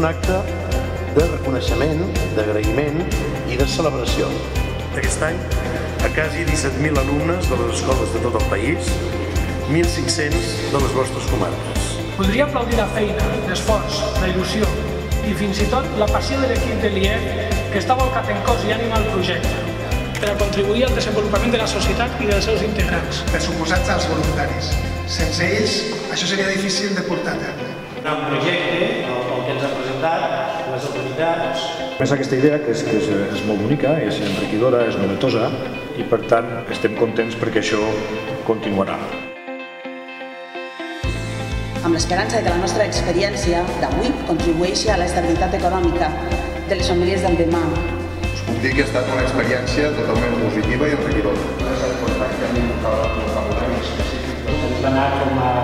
un acte de reconeixement, d'agraïment i de celebració. Aquest any, a quasi 17.000 alumnes de les escoles de tot el país, 1.500 de les vostres comarques. Voldria aplaudir la feina, l'esforç, la il·lusió i fins i tot la passió de l'equip de l'IEF que està volcat en cos i ànima al projecte per a contribuir al desenvolupament de la societat i dels seus integrants. Per suposats als voluntaris. Sense ells, això seria difícil de portar a terme. Un projecte, presentat les autoritats. És aquesta idea que és, que és, és molt bonica, és enriquidora, és novetosa i per tant estem contents perquè això continuarà. Amb l'esperança que la nostra experiència d'avui contribueixi a l'estabilitat econòmica de les famílies del demà. Us puc dir que ha estat una experiència totalment positiva i enriquidora. Ens va anar com a.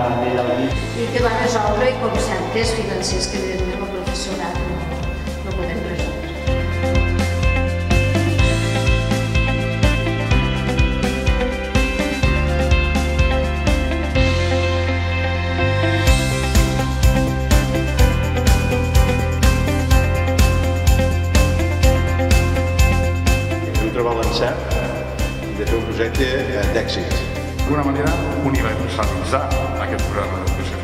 I que va resoldre conceptes financers que evidentment el professorat no, no podem resoldre. encert de fer un projecte d'èxit. D'alguna manera, universalitzar aquest programa d'educació